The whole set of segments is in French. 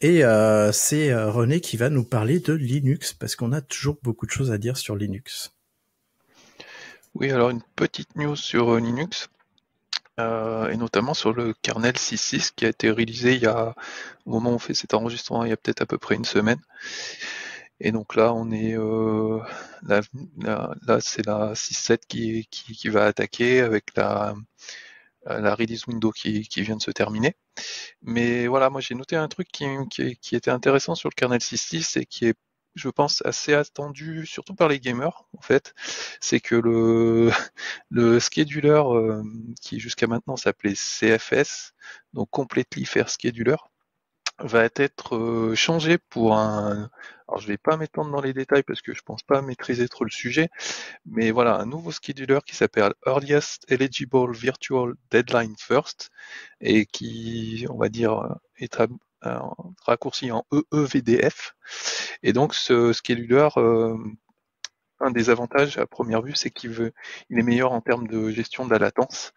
Et c'est René qui va nous parler de Linux, parce qu'on a toujours beaucoup de choses à dire sur Linux. Oui, alors une petite news sur Linux. Euh, et notamment sur le kernel 6.6 qui a été réalisé il y a, au moment où on fait cet enregistrement, il y a peut-être à peu près une semaine. Et donc là, on est euh, là, c'est la 6.7 qui, qui, qui, va attaquer avec la, la release window qui, vient de se terminer. Mais voilà, moi j'ai noté un truc qui était intéressant sur le kernel 6.6 et qui est je pense, assez attendu, surtout par les gamers, en fait, c'est que le, le scheduler euh, qui jusqu'à maintenant s'appelait CFS, donc Completely Fair Scheduler, va être euh, changé pour un. Alors je vais pas m'étendre dans les détails parce que je pense pas maîtriser trop le sujet, mais voilà un nouveau scheduler qui s'appelle Earliest Eligible Virtual Deadline First et qui, on va dire, est raccourci en EEVDF. Et donc ce scheduler, euh, un des avantages à première vue, c'est qu'il est meilleur en termes de gestion de la latence,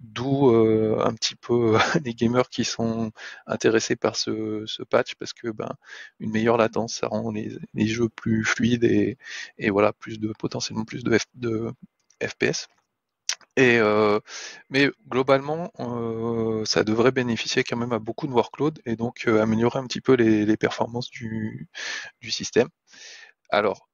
d'où euh, un petit peu les gamers qui sont intéressés par ce, patch parce que ben une meilleure latence, ça rend les, jeux plus fluides et, voilà plus de potentiellement plus de, FPS. Et euh, mais globalement, euh, ça devrait bénéficier quand même à beaucoup de workload et donc améliorer un petit peu les, performances du, du, système. Alors,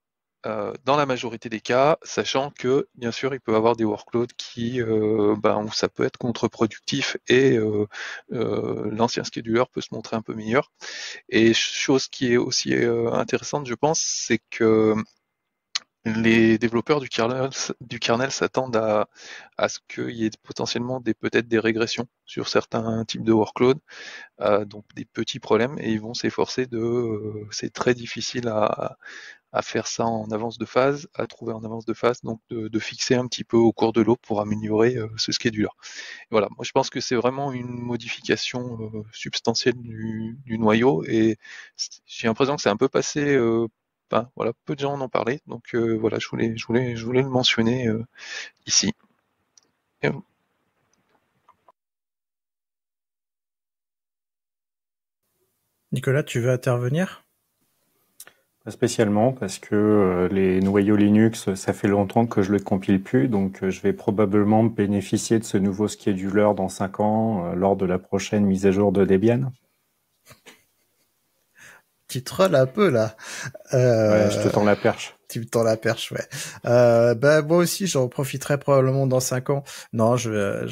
dans la majorité des cas, sachant que bien sûr, il peut y avoir des workloads qui, ben, où ça peut être contre-productif et l'ancien scheduler peut se montrer un peu meilleur. Et chose qui est aussi intéressante, je pense, c'est que les développeurs du kernel, du kernel s'attendent à, à ce qu'il y ait potentiellement des peut-être des régressions sur certains types de workload, euh, donc des petits problèmes, et ils vont s'efforcer de. Euh, c'est très difficile à, à, faire ça en avance de phase, à trouver en avance de phase, donc de, de fixer un petit peu au cours de l'eau pour améliorer euh, ce scheduler. voilà, moi je pense que c'est vraiment une modification euh, substantielle du, du, noyau, et j'ai l'impression que c'est un peu passé voilà, peu de gens en ont parlé, donc euh, voilà, je voulais, je voulais, je voulais le mentionner euh, ici. Nicolas, tu veux intervenir? Pas spécialement, parce que euh, les noyaux Linux, ça fait longtemps que je ne le compile plus, donc je vais probablement bénéficier de ce nouveau scheduler dans 5 ans lors de la prochaine mise à jour de Debian tu trolls un peu là. Euh, ouais, je te tends la perche. Tu me tends la perche, ouais. Euh, ben moi aussi, j'en profiterai probablement dans cinq ans. Non, je,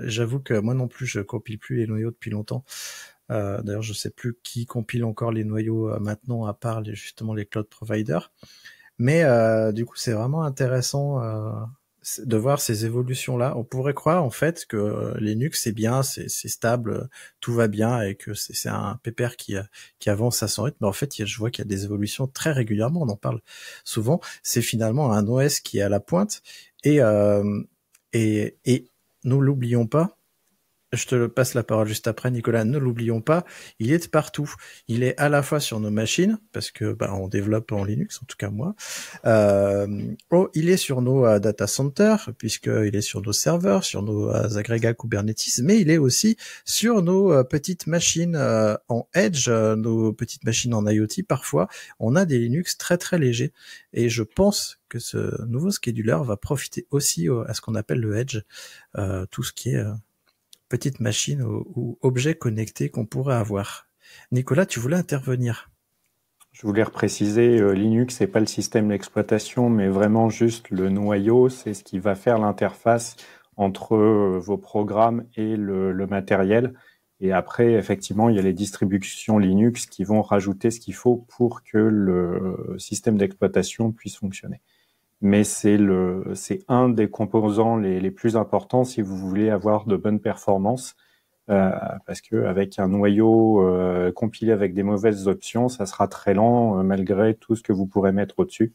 j'avoue que moi non plus, je compile plus les noyaux depuis longtemps. Euh, d'ailleurs, je sais plus qui compile encore les noyaux euh, maintenant, à part les, justement les cloud providers. Mais euh, du coup, c'est vraiment intéressant de voir ces évolutions-là. On pourrait croire en fait que Linux c'est bien, c'est stable, tout va bien et que c'est un pépère qui, qui avance à son rythme. Mais en fait, je vois qu'il y a des évolutions très régulièrement. On en parle souvent. C'est finalement un OS qui est à la pointe et euh, et, et nous l'oublions pas, je te passe la parole juste après, Nicolas. Ne l'oublions pas, il est partout. Il est à la fois sur nos machines, parce que bah, on développe en Linux, en tout cas moi. Euh, oh, il est sur nos euh, data centers, puisqu'il est sur nos serveurs, sur nos euh, agrégats Kubernetes, mais il est aussi sur nos euh, petites machines en Edge, nos petites machines en IoT. Parfois, on a des Linux très très légers, et je pense que ce nouveau scheduler va profiter aussi à ce qu'on appelle le Edge, tout ce qui est petite machine ou, objet connecté qu'on pourrait avoir. Nicolas, tu voulais intervenir je voulais repréciser, euh, Linux, n'est pas le système d'exploitation, mais vraiment juste le noyau, c'est ce qui va faire l'interface entre euh, vos programmes et le, le, matériel. Et après, effectivement, il y a les distributions Linux qui vont rajouter ce qu'il faut pour que le système d'exploitation puisse fonctionner mais c'est le c'est un des composants les, plus importants si vous voulez avoir de bonnes performances euh, parce que avec un noyau euh, compilé avec des mauvaises options, ça sera très lent euh, malgré tout ce que vous pourrez mettre au-dessus.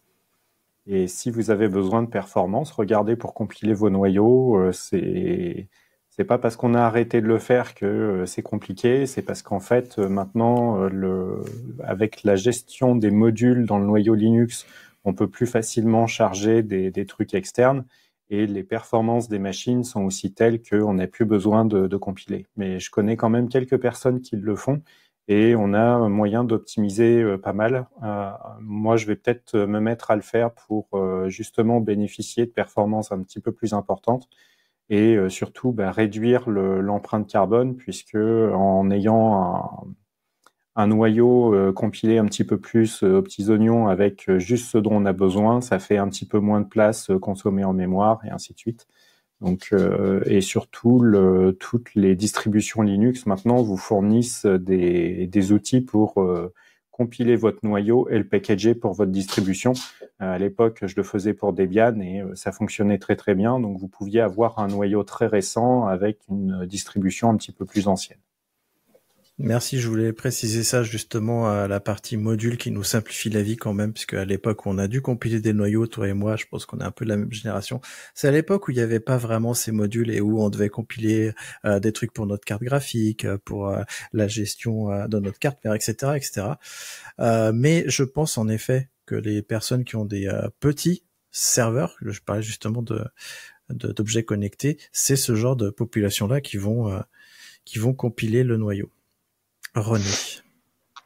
Et si vous avez besoin de performance, regardez pour compiler vos noyaux. Euh, c'est c'est pas parce qu'on a arrêté de le faire que euh, c'est compliqué. C'est parce qu'en fait maintenant, le, avec la gestion des modules dans le noyau Linux, on peut plus facilement charger des, trucs externes et les performances des machines sont aussi telles qu'on n'a plus besoin de, compiler. Mais je connais quand même quelques personnes qui le font et on a moyen d'optimiser euh, pas mal. Euh, moi, je vais peut-être me mettre à le faire pour euh, justement bénéficier de performances un petit peu plus importantes et surtout bah, réduire l'empreinte carbone puisque en ayant un, un noyau compilé un petit peu plus aux petits oignons avec juste ce dont on a besoin, ça fait un petit peu moins de place consommée en mémoire et ainsi de suite. Donc, euh, et surtout, toutes les distributions Linux maintenant vous fournissent des, des outils pour euh, compiler votre noyau et le packager pour votre distribution. Euh, à l'époque, je le faisais pour Debian et ça fonctionnait très très bien. Donc, vous pouviez avoir un noyau très récent avec une distribution un petit peu plus ancienne. Merci, je voulais préciser ça justement à la partie module qui nous simplifie la vie quand même, puisque à l'époque on a dû compiler des noyaux, toi et moi, je pense qu'on est un peu de la même génération. C'est à l'époque où il n'y avait pas vraiment ces modules et où on devait compiler euh, des trucs pour notre carte graphique, euh, pour euh, la gestion de notre carte mère, etc., etc. mais je pense en effet que les personnes qui ont des petits serveurs, je parlais justement d'objets connectés, c'est ce genre de population-là qui vont qui vont compiler le noyau. René.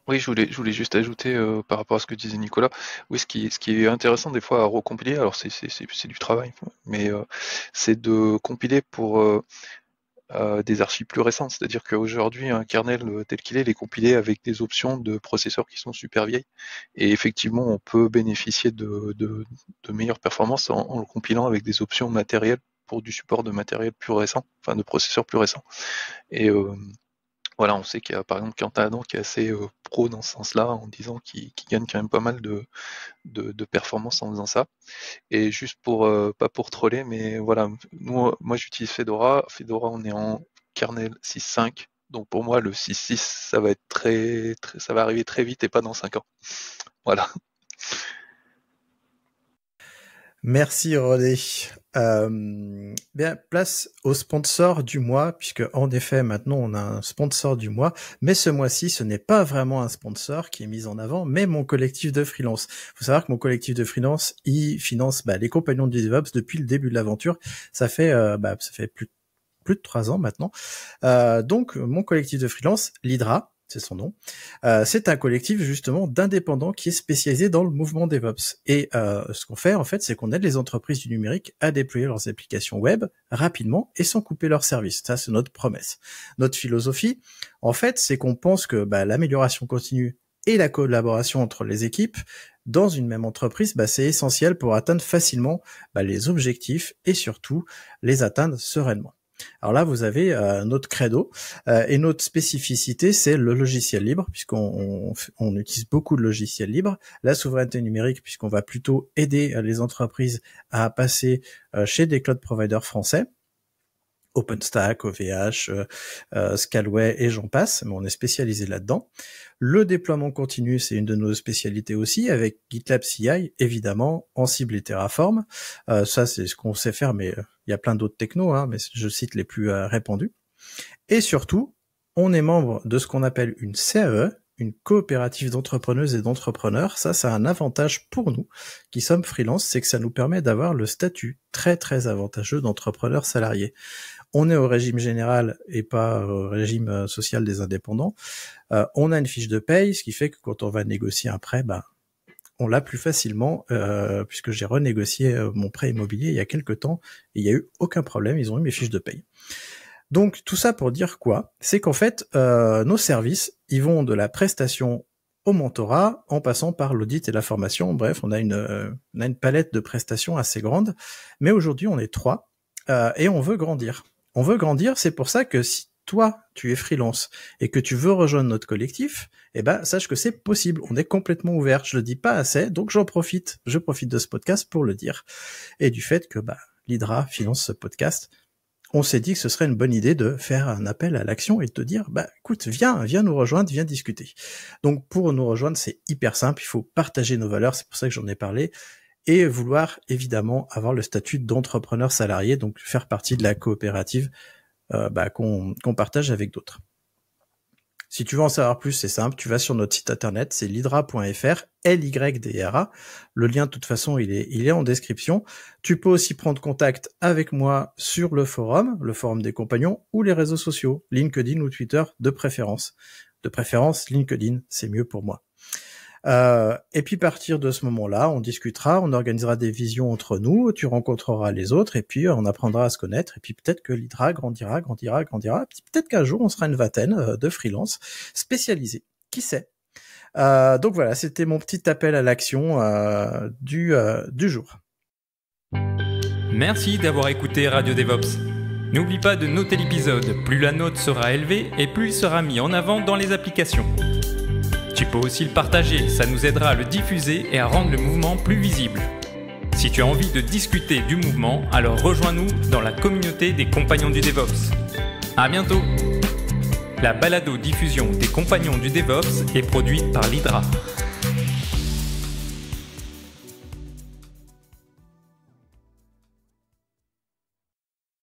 Oui, je voulais, je voulais juste ajouter euh, par rapport à ce que disait Nicolas. Oui, ce qui, est intéressant des fois à recompiler, alors c'est, du travail, mais euh, c'est de compiler pour euh, des archives plus récentes. C'est-à-dire qu'aujourd'hui, un kernel tel qu'il est, il est compilé avec des options de processeurs qui sont super vieilles. Et effectivement, on peut bénéficier de, meilleures performances en, le compilant avec des options matérielles pour du support de matériel plus récent, enfin de processeurs plus récents. Voilà, on sait qu'il y a par exemple Quentin Adam qui est assez euh, pro dans ce sens-là, en disant qu'il gagne quand même pas mal de, de, performances en faisant ça. Et juste pour, euh, pas pour troller, mais voilà, nous, moi j'utilise Fedora. Fedora, on est en kernel 6.5. Donc pour moi, le 6.6, ça va être très, très, ça va arriver très vite et pas dans 5 ans. Voilà. Merci René. Euh, bien, place au sponsor du mois, puisque en effet maintenant on a un sponsor du mois, mais ce mois-ci ce n'est pas vraiment un sponsor qui est mis en avant, mais mon collectif de freelance. Faut savoir que mon collectif de freelance, il finance bah, les compagnons du DevOps depuis le début de l'aventure. Ça fait, euh, bah, ça fait plus plus de trois ans maintenant. Euh, donc mon collectif de freelance, l'Hydra, c'est son nom. Euh, c'est un collectif justement d'indépendants qui est spécialisé dans le mouvement DevOps. Et euh, ce qu'on fait en fait, c'est qu'on aide les entreprises du numérique à déployer leurs applications web rapidement et sans couper leurs services. Ça, c'est notre promesse. Notre philosophie, en fait, c'est qu'on pense que bah, l'amélioration continue et la collaboration entre les équipes dans une même entreprise, bah, c'est essentiel pour atteindre facilement bah, les objectifs et surtout les atteindre sereinement. Alors là, vous avez euh, notre credo euh, et notre spécificité, c'est le logiciel libre, puisqu'on on, utilise beaucoup de logiciels libres. La souveraineté numérique, puisqu'on va plutôt aider euh, les entreprises à passer chez des cloud providers français. OpenStack, OVH, euh, Scalway et j'en passe, mais on est spécialisé là-dedans. Le déploiement continu, c'est une de nos spécialités aussi, avec GitLab CI, évidemment, Ansible et Terraform. Euh, ça, c'est ce qu'on sait faire, mais euh, il y a plein d'autres technos, hein, mais je cite les plus euh, répandus. Et surtout, on est membre de ce qu'on appelle une CAE, une coopérative d'entrepreneuses et d'entrepreneurs. Ça, c'est un avantage pour nous qui sommes freelance, c'est que ça nous permet d'avoir le statut très très avantageux d'entrepreneur salarié on est au régime général et pas au régime euh, social des indépendants. Euh, on a une fiche de paye, ce qui fait que quand on va négocier un prêt, bah, on l'a plus facilement euh, puisque j'ai renégocié mon prêt immobilier il y a quelques temps et il n'y a eu aucun problème, ils ont eu mes fiches de paye. Donc tout ça pour dire quoi? C'est qu'en fait, nos services, ils vont de la prestation au mentorat en passant par l'audit et la formation. Bref, on a une, une palette de prestations assez grande, mais aujourd'hui on est trois et on veut grandir on veut grandir, c'est pour ça que si toi, tu es freelance et que tu veux rejoindre notre collectif, eh ben, sache que c'est possible. On est complètement ouvert. Je le dis pas assez, donc j'en profite. Je profite de ce podcast pour le dire. Et du fait que, bah, l'Hydra finance ce podcast, on s'est dit que ce serait une bonne idée de faire un appel à l'action et de te dire, bah, écoute, viens, viens nous rejoindre, viens discuter. Donc, pour nous rejoindre, c'est hyper simple. Il faut partager nos valeurs. C'est pour ça que j'en ai parlé et vouloir évidemment avoir le statut d'entrepreneur salarié, donc faire partie de la coopérative euh, bah, qu'on partage avec d'autres. Si tu veux en savoir plus, c'est simple, tu vas sur notre site internet, c'est lidra.fr, L-Y-D-R-A. Le lien, de toute façon, il est, il est en description. Tu peux aussi prendre contact avec moi sur le forum, le forum des compagnons, ou les réseaux sociaux, LinkedIn ou Twitter de préférence. De préférence, LinkedIn, c'est mieux pour moi. Euh, et puis partir de ce moment-là, on discutera, on organisera des visions entre nous, tu rencontreras les autres, et puis on apprendra à se connaître, et puis peut-être que l'Hydra grandira, grandira, grandira, peut-être qu'un jour on sera une vingtaine euh, de freelance spécialisés. Qui sait? Euh, Donc voilà, c'était mon petit appel à l'action euh, du, euh, du jour. Merci d'avoir écouté Radio DevOps. N'oublie pas de noter l'épisode, plus la note sera élevée et plus il sera mis en avant dans les applications. Tu peux aussi le partager, ça nous aidera à le diffuser et à rendre le mouvement plus visible. Si tu as envie de discuter du mouvement, alors rejoins-nous dans la communauté des compagnons du DevOps. À bientôt La balado-diffusion des compagnons du DevOps est produite par l'Hydra.